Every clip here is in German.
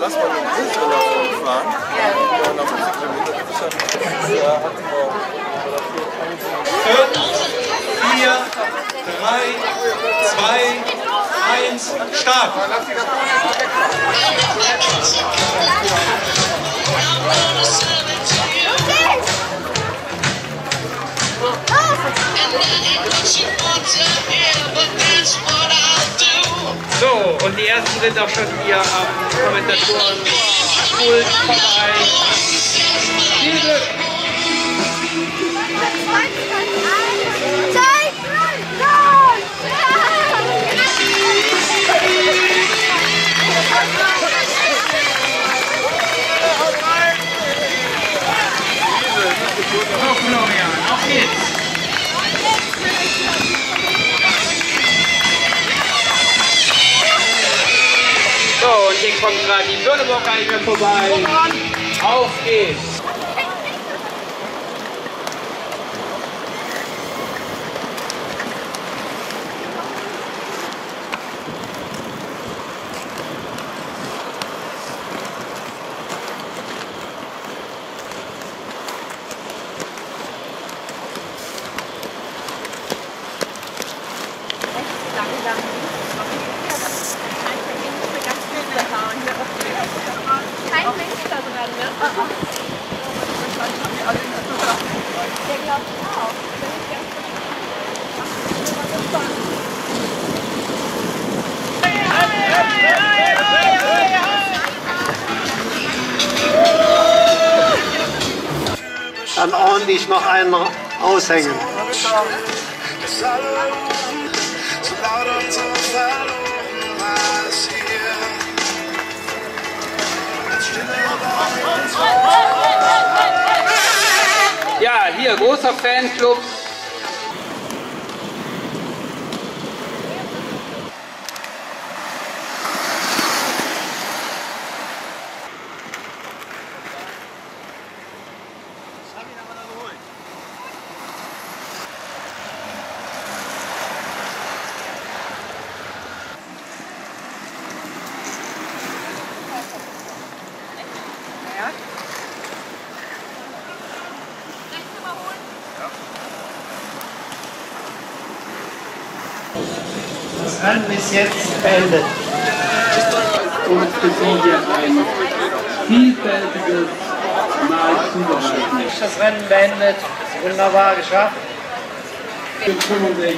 Lass mal den Bus davon fahren. Ja, nach 50 Kilometern. Das ist ja, da hatten wir vier, drei, zwei, eins, Start! Und die ersten sind auch schon hier am Kommentatoren Pult vorbei. Glück! So, Florian, auf geht's! Kommt gerade die Bürgerburg vorbei. Auf geht's! Noch einen aushängen. Ja, hier, großer Fanclub. Rennen ist jetzt beendet. und für Sie hier ein vielfältiges Mahl. Das Rennen beendet. Wunderbar geschafft. 65,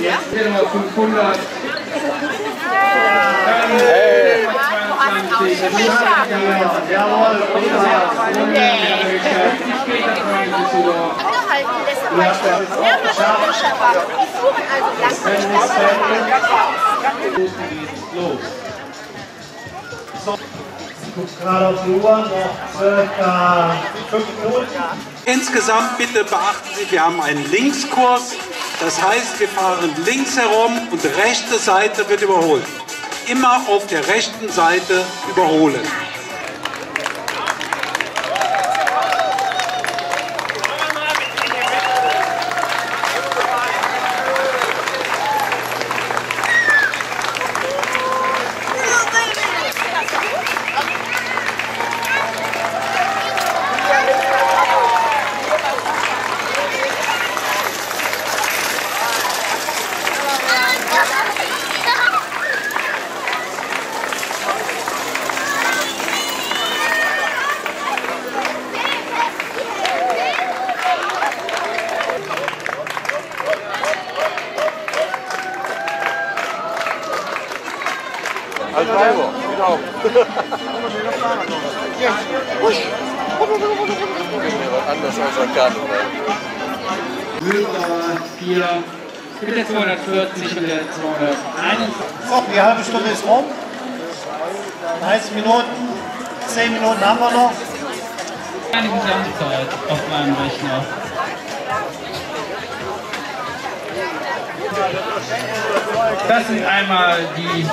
jetzt wieder mal 500. Dann 22, Insgesamt bitte beachten Sie, wir haben einen Linkskurs. Das heißt, wir fahren links herum und rechte Seite wird überholt. Immer auf der rechten Seite überholen. Mir was anders als er kann. Hörer 4, mit der 240 und der 221. So, die halbe Stunde ist rum. 30 Minuten, 10 Minuten haben wir noch. Eine Gesamtzeit auf meinem Rechner. Das sind einmal die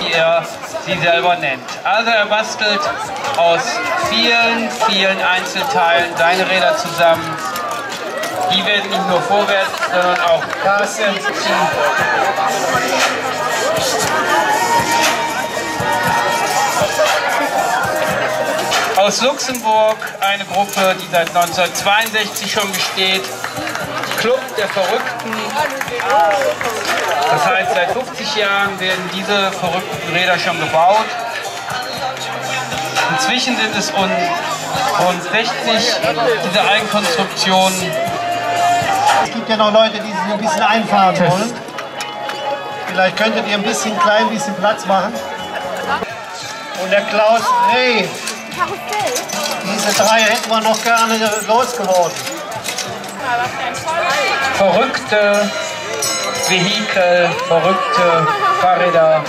die er sie selber nennt. Also er bastelt aus vielen, vielen Einzelteilen seine Räder zusammen. Die werden nicht nur vorwärts, sondern auch rückwärts Aus Luxemburg eine Gruppe, die seit 1962 schon besteht. Club der Verrückten. Das heißt, seit 50 Jahren werden diese verrückten Räder schon gebaut. Inzwischen sind es rund, rund 60 diese Eigenkonstruktionen. Es gibt ja noch Leute, die sich ein bisschen einfahren wollen. Vielleicht könntet ihr ein bisschen klein, ein bisschen Platz machen. Und der Klaus Reh, diese drei hätten wir noch gerne losgeworden. Verrückte Vehikel, verrückte Fahrräder.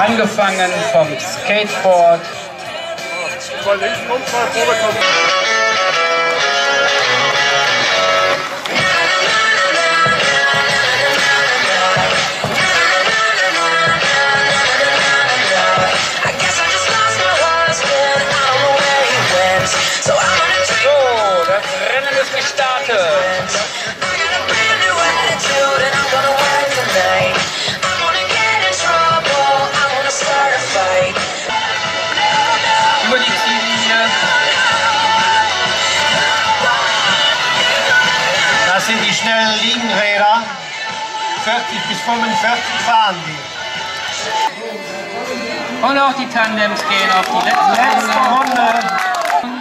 Angefangen vom Skateboard. I Über die Ziellinie. Das sind die schnellen Liegenräder. 40 bis 45 fahren die. Und auch die Tandems gehen auf die Letzte Runde.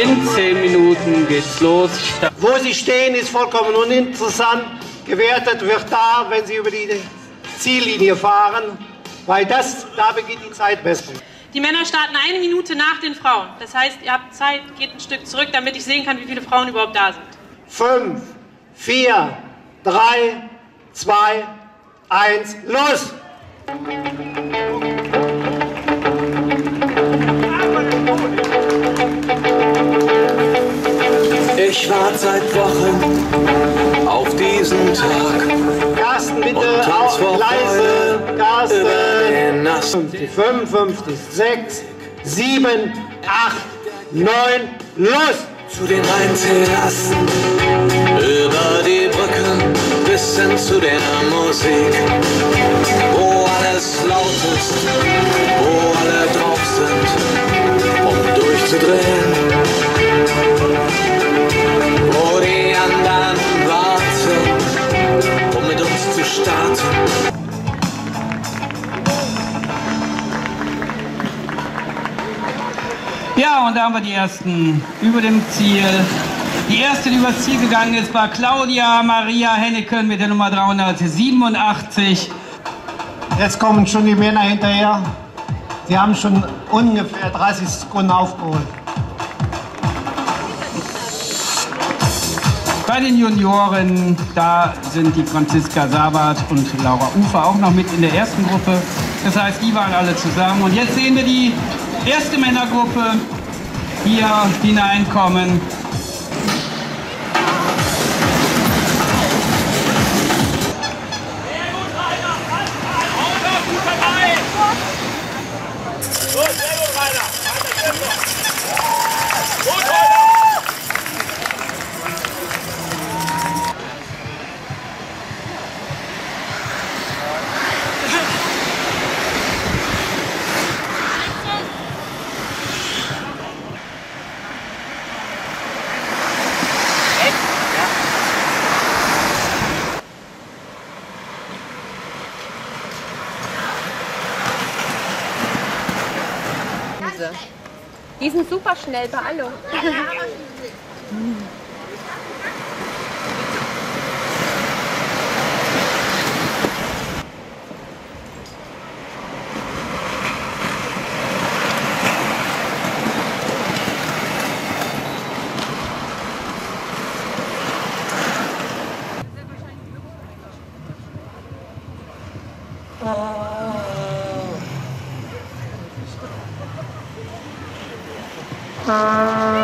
In 10 Minuten geht's los. Start Wo sie stehen, ist vollkommen uninteressant. Gewertet wird da, wenn sie über die Ziellinie fahren, weil das, da beginnt die Zeitmessung. Die Männer starten eine Minute nach den Frauen. Das heißt, ihr habt Zeit, geht ein Stück zurück, damit ich sehen kann, wie viele Frauen überhaupt da sind. Fünf, vier, drei, zwei, eins, los! 55, 6, 7, 8, 9, los! Zu den Rheinterrassen, über die Brücke bis hin zu der Musik, wo alles laut ist, wo alle drauf sind, um durchzudrehen. Da haben wir die ersten über dem Ziel. Die erste, die übers Ziel gegangen ist, war Claudia Maria Henneken mit der Nummer 387. Jetzt kommen schon die Männer hinterher. Sie haben schon ungefähr 30 Sekunden aufgeholt. Bei den Junioren, da sind die Franziska Sabat und Laura Ufer auch noch mit in der ersten Gruppe. Das heißt, die waren alle zusammen. Und jetzt sehen wir die erste Männergruppe hier hineinkommen. Die sind super schnell bei Ah.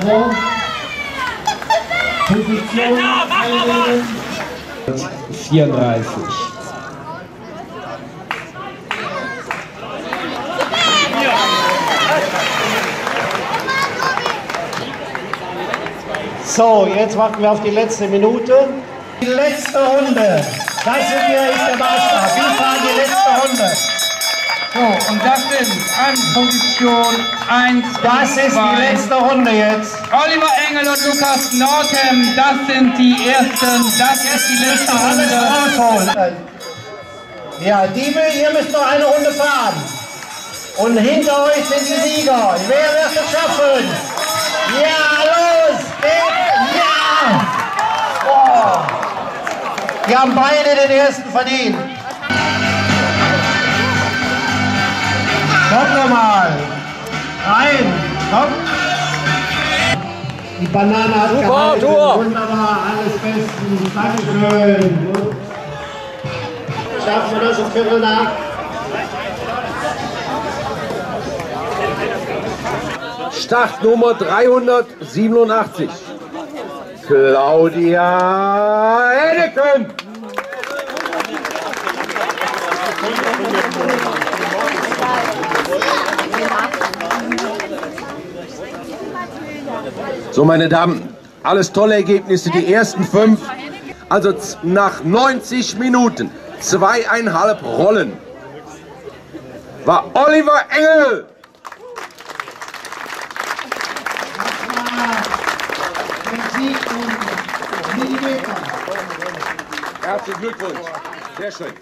Also, Position einnehmen. 34. So, jetzt warten wir auf die letzte Minute. Die letzte Runde. Das sind hier ist der Maßstab. Wir fahren die letzte Runde. So, und das sind an Position 1 Das ist die letzte Runde jetzt. Oliver Engel und Lukas Nortem, das sind die ersten, das ist die letzte Runde. Ja, Diebel, ihr müsst noch eine Runde fahren. Und hinter euch sind die Sieger. Wer wird es schaffen? Ja, los! Ja! Oh. Die haben beide den ersten verdient. Kommt nochmal. Rein. Komm. Die Banane hat gehalten. Wunderbar, alles bestens. Dankeschön. Schaffen wir das um Viertel nach? Startnummer 387. Claudia Henneken. So, meine Damen, alles tolle Ergebnisse. Die ersten fünf, also nach 90 Minuten, zweieinhalb Rollen, war Oliver Engel. Herzlichen Glückwunsch. Sehr schön.